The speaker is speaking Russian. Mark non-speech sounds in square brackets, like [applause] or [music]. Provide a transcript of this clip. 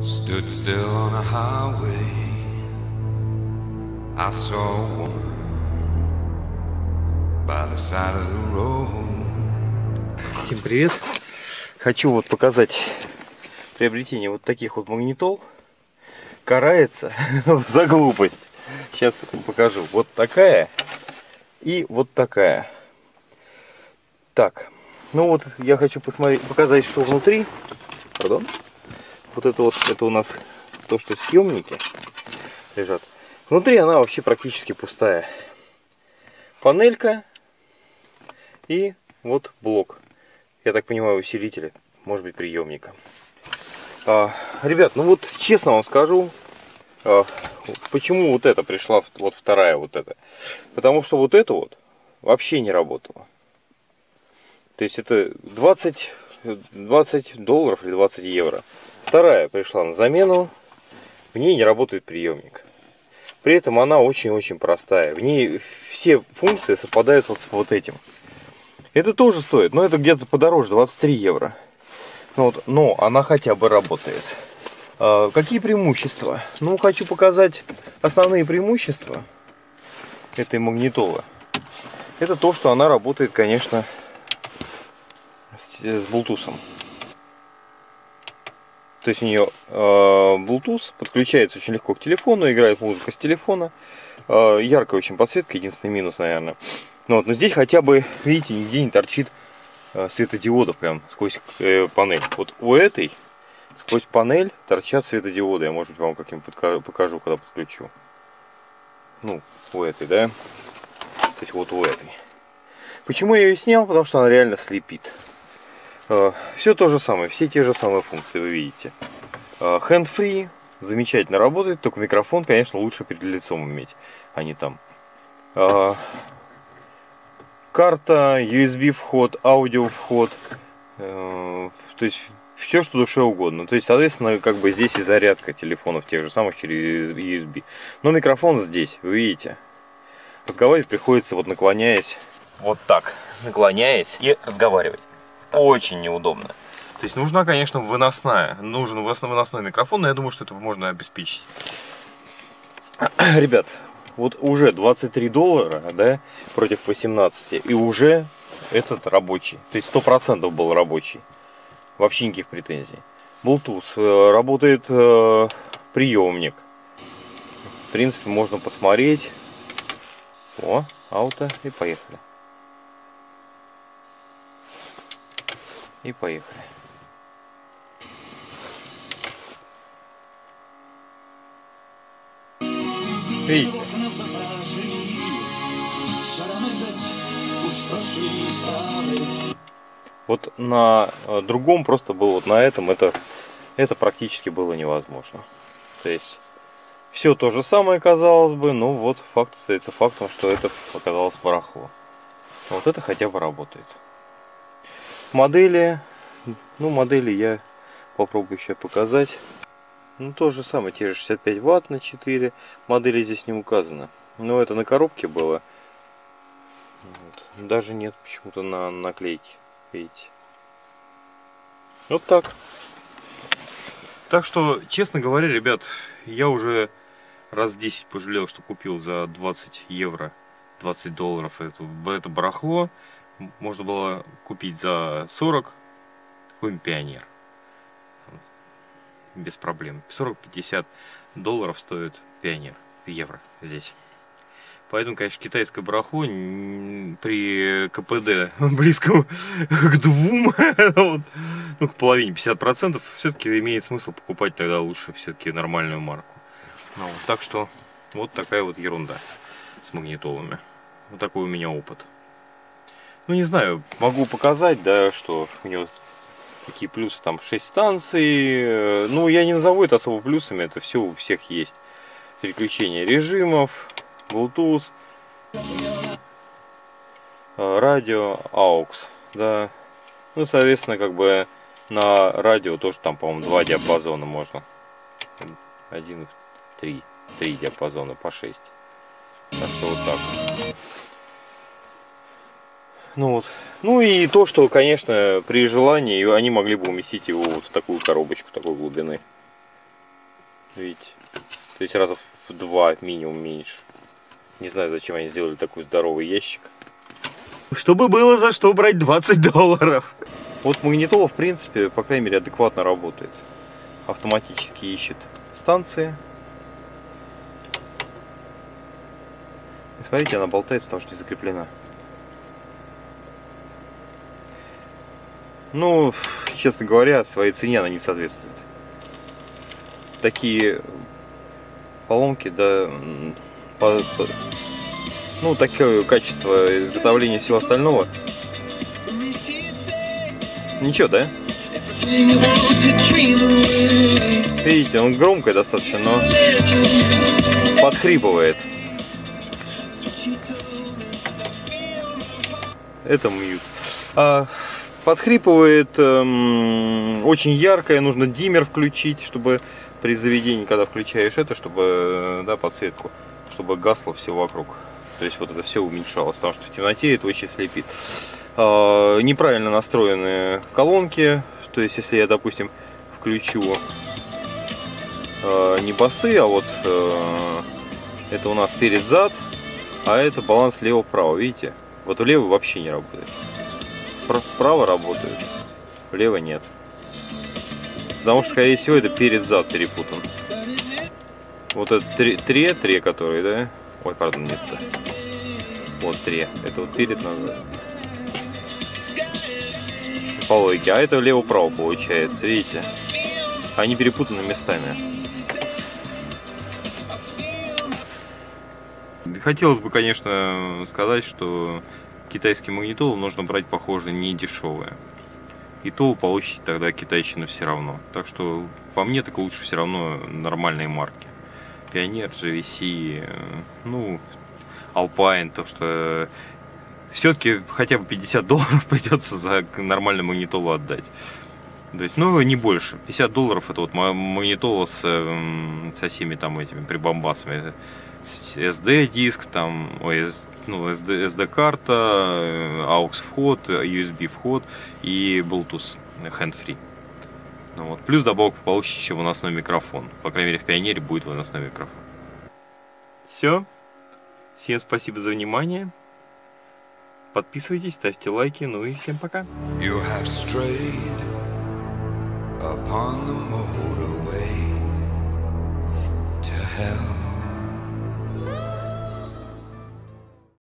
Stood still on a highway. I saw a woman by the side of the road. Всем привет! Хочу вот показать приобретение вот таких вот магнитол. Карается [laughs] за глупость. Сейчас покажу. Вот такая и вот такая. Так, ну вот я хочу посмотреть, показать, что внутри. Пардон. Вот это вот, это у нас то, что съемники лежат. Внутри она вообще практически пустая. Панелька и вот блок. Я так понимаю, усилителя, может быть, приемника. А, ребят, ну вот честно вам скажу, а, почему вот это пришла, вот вторая вот эта. Потому что вот это вот вообще не работало. То есть это 20, 20 долларов или 20 евро. Вторая пришла на замену. В ней не работает приемник. При этом она очень-очень простая. В ней все функции совпадают вот с вот этим. Это тоже стоит, но это где-то подороже, 23 евро. Ну вот, но она хотя бы работает. А, какие преимущества? Ну, хочу показать основные преимущества этой магнитолы. Это то, что она работает, конечно, с, с Bluetooth. То есть у нее э, Bluetooth подключается очень легко к телефону, играет музыка с телефона. Э, яркая очень подсветка, единственный минус, наверное. Ну, вот, но здесь хотя бы, видите, нигде не торчит э, светодиода прям сквозь э, панель. Вот у этой сквозь панель торчат светодиоды. Я, может быть, вам как-нибудь покажу, когда подключу. Ну, у этой, да? То есть вот у этой. Почему я ее снял? Потому что она реально слепит. Э, Все то же самое, все те же самые функции вы видите. Э, hand-free замечательно работает, только микрофон, конечно, лучше перед лицом иметь, а не там. Э, карта, USB вход, аудио вход, то есть все, что душе угодно. То есть, соответственно, как бы здесь и зарядка телефонов тех же самых через USB. Но микрофон здесь, вы видите. Разговаривать приходится вот наклоняясь, вот так, наклоняясь и разговаривать очень неудобно. То есть нужна, конечно, выносная. Нужен выносной микрофон, но я думаю, что это можно обеспечить. Ребят, вот уже 23 доллара, да, против 18, и уже этот рабочий. То есть 100% был рабочий. Вообще никаких претензий. Bluetooth. Э, работает э, приемник. В принципе, можно посмотреть. О, ауто и поехали. И поехали. Видите? Вот на э, другом просто было, вот на этом это, это практически было невозможно. То есть все то же самое казалось бы, но вот факт остается фактом, что это оказалось барахло. Вот это хотя бы работает. Модели, ну модели я попробую еще показать. Ну то же самое, те же 65 ватт на 4. Модели здесь не указано. Но это на коробке было. Вот. Даже нет почему-то на наклейке. Видите. Вот так. Так что, честно говоря, ребят, я уже раз 10 пожалел, что купил за 20 евро, 20 долларов это, это барахло можно было купить за 40 какой-нибудь пионер. Без проблем. 40-50 долларов стоит пионер. Евро здесь. Поэтому, конечно, китайское барахло при КПД [laughs] близком к двум, [laughs] ну, к половине, 50%, все-таки имеет смысл покупать тогда лучше все-таки нормальную марку. Ну, так что, вот такая вот ерунда с магнитолами. Вот такой у меня опыт. Ну, не знаю, могу показать, да, что у него какие плюсы, там 6 станций. Ну, я не назову это особо плюсами, это все у всех есть. Переключение режимов, Bluetooth, радио, AUX, да. Ну, соответственно, как бы на радио тоже там, по-моему, два диапазона можно. Один, три, три диапазона по 6. Так что вот так. Ну вот. Ну и то, что, конечно, при желании они могли бы уместить его вот в такую коробочку такой глубины. Видите? То есть раза в два минимум меньше. Не знаю, зачем они сделали такой здоровый ящик. Чтобы было за что брать 20 долларов. Вот магнитола, в принципе, по крайней мере, адекватно работает. Автоматически ищет станции. И смотрите, она болтается, потому что не закреплена. Ну, честно говоря, своей цене она не соответствует. Такие поломки, да, по, по, ну, такое качество изготовления всего остального. Ничего, да? Видите, он громкое достаточно, но подхрипывает. Это мьют. А, подхрипывает эм, очень яркое, нужно диммер включить, чтобы при заведении, когда включаешь это, чтобы, э, да, подсветку, чтобы гасло все вокруг. То есть вот это все уменьшалось, потому что в темноте это очень слепит. А, неправильно настроенные колонки, то есть если я, допустим, включу а, не басы, а вот а, это у нас перед-зад, а это баланс лево-право, видите? Вот влево вообще не работает. Право работает, влево нет. Потому что, скорее всего, это перед-зад перепутан. Вот это тре, тре, тре, который, да? Ой, пардон, нет. -то. Вот тре. Это вот перед-назад. По логике. А это лево-право получается, видите? Они перепутаны местами. Хотелось бы, конечно, сказать, что китайские магнитолы нужно брать, похоже, не дешевые. И то вы получите тогда китайщину все равно. Так что, по мне, так лучше все равно нормальные марки. Пионер, GVC, э, ну, Alpine, то что все-таки хотя бы 50 долларов [laughs] придется за нормальную магнитолу отдать. То есть, ну, не больше. 50 долларов это вот магнитола с, эм, со всеми там этими прибамбасами. SD диск, там, ой, ну, SD, SD карта, AUX вход, USB вход и Bluetooth hand-free. Ну, вот. Плюс добавок получше, чем выносной микрофон. По крайней мере, в Пионере будет выносной микрофон. Все. Всем спасибо за внимание. Подписывайтесь, ставьте лайки, ну и всем пока. You have strayed upon the motorway to hell.